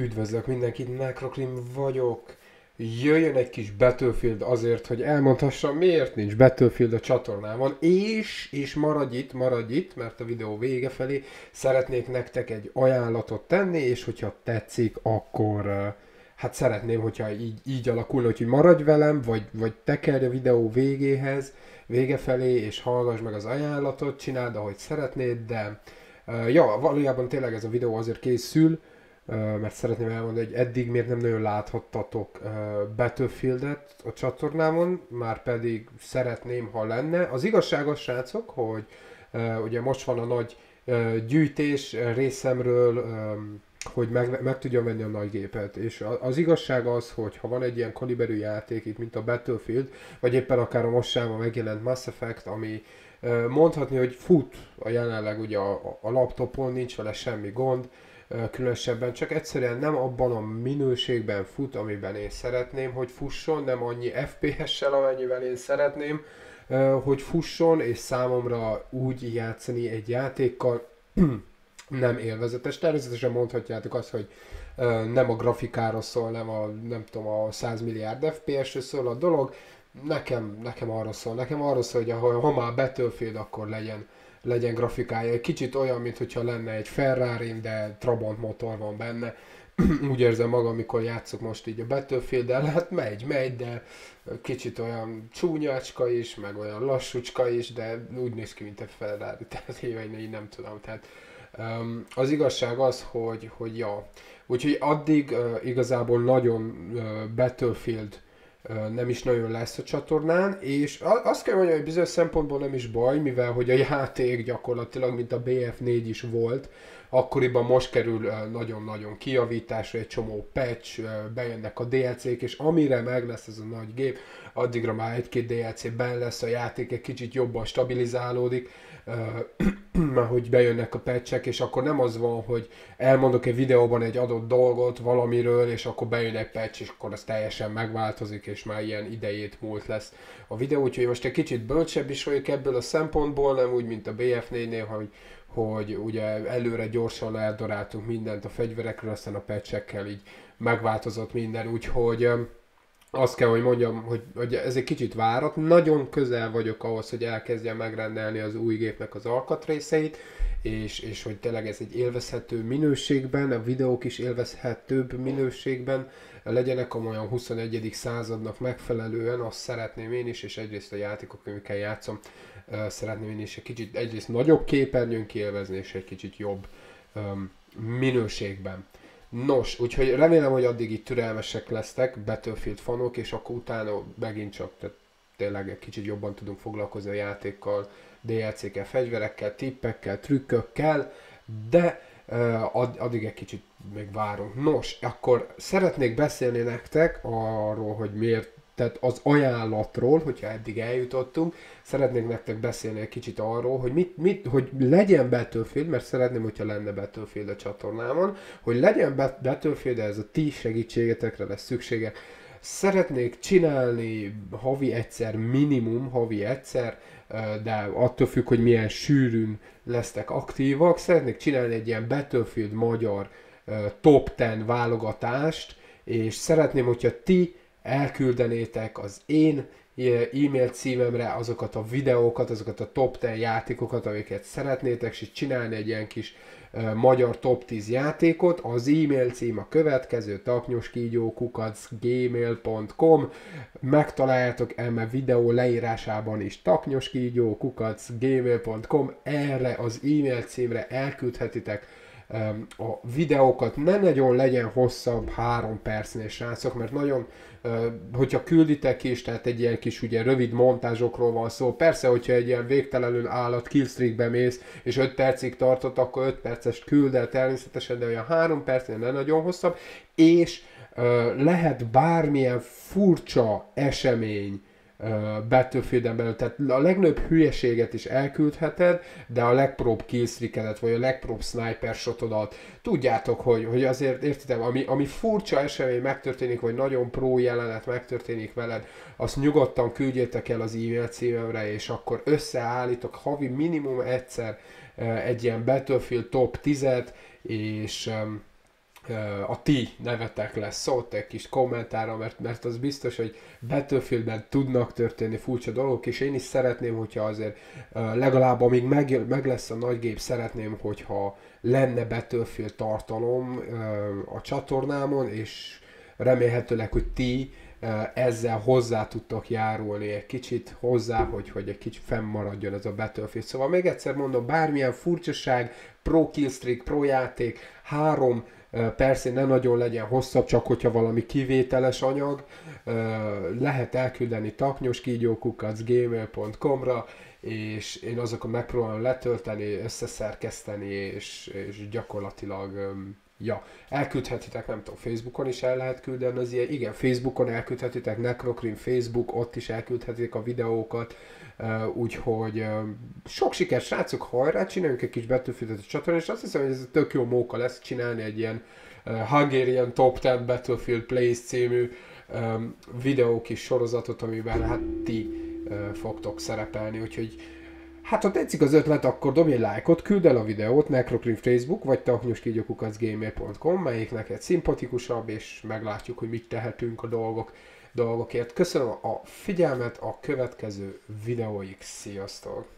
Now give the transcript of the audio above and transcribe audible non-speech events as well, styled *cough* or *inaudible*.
Üdvözlök mindenkit, Necroclim vagyok. Jöjjön egy kis Battlefield azért, hogy elmondhassam, miért nincs Battlefield a csatornámon, és, és maradj itt, maradj itt, mert a videó vége felé szeretnék nektek egy ajánlatot tenni, és hogyha tetszik, akkor hát szeretném, hogyha így, így alakulna, hogy maradj velem, vagy, vagy tekerj a videó végéhez, vége felé, és hallgass meg az ajánlatot, csináld, ahogy szeretnéd, de ja, valójában tényleg ez a videó azért készül, mert szeretném elmondani, hogy eddig miért nem nagyon láthattatok Battlefieldet a csatornámon, már pedig szeretném, ha lenne. Az igazságos srácok, hogy ugye most van a nagy gyűjtés részemről, hogy meg, meg tudja venni a nagy gépet. És az igazság az, hogy ha van egy ilyen kaliberű játék itt, mint a Battlefield, vagy éppen akár a mostában megjelent Mass Effect, ami mondhatni, hogy fut a jelenleg ugye a, a laptopon, nincs vele semmi gond, különösebben, csak egyszerűen nem abban a minőségben fut, amiben én szeretném, hogy fusson, nem annyi FPS-sel, amennyivel én szeretném, hogy fusson, és számomra úgy játszani egy játékkal *clears throat* nem élvezetes. Természetesen mondhatjátok azt, hogy nem a grafikáról szól, nem a, nem tudom, a 100 milliárd FPS-ről szól a dolog, nekem, nekem arról szól, nekem arról szól, hogy ha, ha már Battlefield, akkor legyen legyen grafikája. Kicsit olyan, mintha lenne egy ferrari de Trabant motor van benne. *clears throat* Úgy érzem magam, amikor játszok most így a battlefield el *laughs* hát megy, megy, de kicsit olyan csúnyácska is, meg olyan lassúcska is, de úgy néz ki, mint egy Ferrari, *laughs* tehát én, én nem tudom. Tehát, um, az igazság az, hogy, hogy ja. Úgyhogy addig uh, igazából nagyon uh, Battlefield nem is nagyon lesz a csatornán, és azt kell mondjam, hogy bizonyos szempontból nem is baj, mivel hogy a játék gyakorlatilag, mint a BF4 is volt, akkoriban most kerül nagyon-nagyon kiavításra, egy csomó patch, bejönnek a DLC-k, és amire meg lesz ez a nagy gép, addigra már egy-két DLC ben lesz, a játék egy kicsit jobban stabilizálódik, mert *clears throat* hogy bejönnek a patchek, és akkor nem az van, hogy elmondok egy videóban egy adott dolgot valamiről, és akkor bejön egy patch, és akkor az teljesen megváltozik, és már ilyen idejét múlt lesz a videó, úgyhogy most egy kicsit bölcsebb is vagyok ebből a szempontból, nem úgy, mint a BF4-nél, hogy, hogy ugye előre gyorsan eldoráltunk mindent a fegyverekről, aztán a patchekkel így megváltozott minden, úgyhogy azt kell, hogy mondjam, hogy, hogy ez egy kicsit várat. Nagyon közel vagyok ahhoz, hogy elkezdjem megrendelni az új gépnek az alkatrészeit, és, és hogy tényleg ez egy élvezhető minőségben, a videók is élvezhetőbb minőségben legyenek a olyan 21. századnak megfelelően, azt szeretném én is, és egyrészt a játékok, amikkel játszom, szeretném én is egy kicsit egyrészt nagyobb képernyőn kielvezni, és egy kicsit jobb um, minőségben. Nos, úgyhogy remélem, hogy addig itt türelmesek lesztek, Battlefield fanok, és akkor utána megint csak tehát tényleg egy kicsit jobban tudunk foglalkozni a játékkal, DLC-kkel, fegyverekkel, tippekkel, trükkökkel, de addig egy kicsit még várunk. Nos, akkor szeretnék beszélni nektek arról, hogy miért tehát az ajánlatról, hogyha eddig eljutottunk, szeretnék nektek beszélni egy kicsit arról, hogy, mit, mit, hogy legyen Battlefield, mert szeretném, hogyha lenne Battlefield a csatornámon, hogy legyen Battlefield, ez a ti segítségetekre lesz szüksége. Szeretnék csinálni havi egyszer, minimum havi egyszer, de attól függ, hogy milyen sűrűn lesztek aktívak. Szeretnék csinálni egy ilyen Battlefield magyar top 10 válogatást, és szeretném, hogyha ti elküldenétek az én e-mail címemre azokat a videókat, azokat a top 10 játékokat, amiket szeretnétek, és csinálni egy ilyen kis uh, magyar top 10 játékot. Az e-mail cím a következő, taknyoskígyókukac.gmail.com Megtaláljátok eme videó leírásában is taknyoskígyókukac.gmail.com Erre az e-mail címre elküldhetitek a videókat ne nagyon legyen hosszabb három percnél, srácok, mert nagyon, hogyha külditek is, tehát egy ilyen kis ugye rövid montázsokról van szó, persze, hogyha egy ilyen végtelenül állat killstreakbe mész, és 5 percig tartott, akkor 5 perces küld el természetesen, de olyan 3 percnél ne nagyon hosszabb, és lehet bármilyen furcsa esemény, Battlefield-en belül, tehát a legnagyobb hülyeséget is elküldheted, de a legpróbb killstreakedet, vagy a legpróbb sniper shotodat, tudjátok, hogy, hogy azért, értitek, ami, ami furcsa esemény megtörténik, vagy nagyon pró jelenet megtörténik veled, azt nyugodtan küldjétek el az e-mail címemre, és akkor összeállítok havi minimum egyszer egy ilyen Battlefield top 10-et, és a ti nevetek lesz, szólt egy kis kommentára, mert, mert az biztos, hogy Battlefieldben tudnak történni furcsa dolgok, és én is szeretném, hogyha azért legalább amíg meg, meg lesz a nagy gép, szeretném, hogyha lenne Battlefield tartalom a csatornámon, és remélhetőleg, hogy ti ezzel hozzá tudtok járulni egy kicsit hozzá, hogy, hogy egy kicsit fennmaradjon ez a Battlefield. Szóval még egyszer mondom, bármilyen furcsaság, pro killstreak, pro játék, három Persze ne nagyon legyen hosszabb, csak hogyha valami kivételes anyag. Lehet elküldeni taknyoskígyókukacgmail.com-ra, és én azokat megpróbálom letölteni, összeszerkeszteni, és, és gyakorlatilag Ja, elküldhetitek, nem tudom, Facebookon is el lehet küldeni az ilyen, igen, Facebookon elküldhetitek, Necrocrim Facebook, ott is elküldhetik a videókat, úgyhogy sok sikert, srácok, hajrá, csináljunk egy kis Battlefield-et a csatornán, és azt hiszem, hogy ez tök jó móka lesz csinálni egy ilyen Hungarian Top 10 Battlefield Plays című videó kis sorozatot, amiben hát ti fogtok szerepelni, úgyhogy Hát ha tetszik az ötlet, akkor dobj egy lájkot, küld el a videót Necroclean Facebook, vagy taknyoskígyokukacgmail.com, melyik neked szimpatikusabb, és meglátjuk, hogy mit tehetünk a dolgok, dolgokért. Köszönöm a figyelmet, a következő videóig, sziasztok!